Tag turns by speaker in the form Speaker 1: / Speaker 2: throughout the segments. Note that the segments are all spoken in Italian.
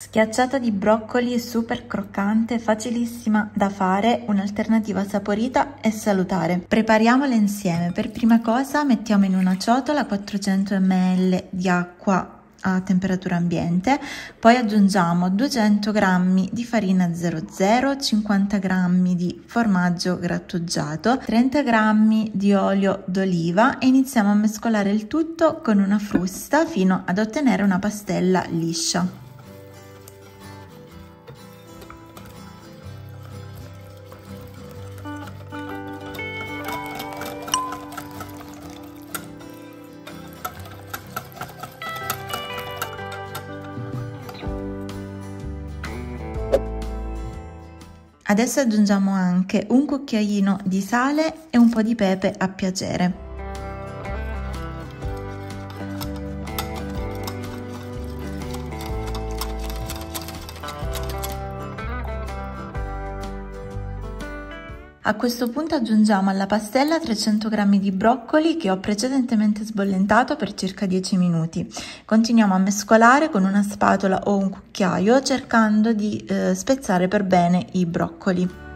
Speaker 1: Schiacciata di broccoli super croccante, facilissima da fare, un'alternativa saporita e salutare. Prepariamola insieme. Per prima cosa mettiamo in una ciotola 400 ml di acqua a temperatura ambiente, poi aggiungiamo 200 g di farina 00, 50 g di formaggio grattugiato, 30 g di olio d'oliva e iniziamo a mescolare il tutto con una frusta fino ad ottenere una pastella liscia. Adesso aggiungiamo anche un cucchiaino di sale e un po' di pepe a piacere. A questo punto aggiungiamo alla pastella 300 g di broccoli che ho precedentemente sbollentato per circa 10 minuti. Continuiamo a mescolare con una spatola o un cucchiaio cercando di eh, spezzare per bene i broccoli.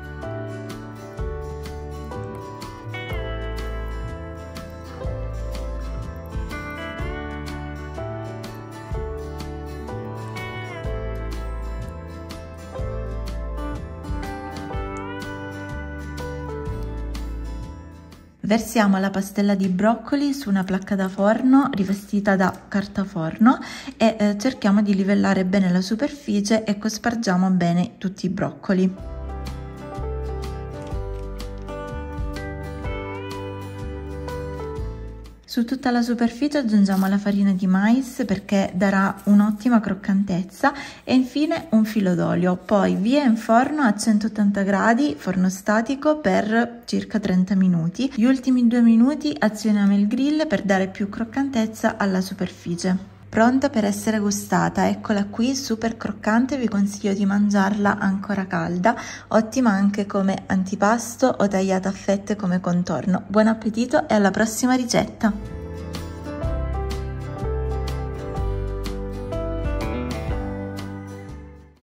Speaker 1: Versiamo la pastella di broccoli su una placca da forno rivestita da carta forno e eh, cerchiamo di livellare bene la superficie e cospargiamo bene tutti i broccoli. Su tutta la superficie aggiungiamo la farina di mais perché darà un'ottima croccantezza e infine un filo d'olio, poi via in forno a 180 gradi, forno statico per circa 30 minuti. Gli ultimi due minuti azioniamo il grill per dare più croccantezza alla superficie. Pronta per essere gustata, eccola qui, super croccante, vi consiglio di mangiarla ancora calda, ottima anche come antipasto o tagliata a fette come contorno. Buon appetito e alla prossima ricetta!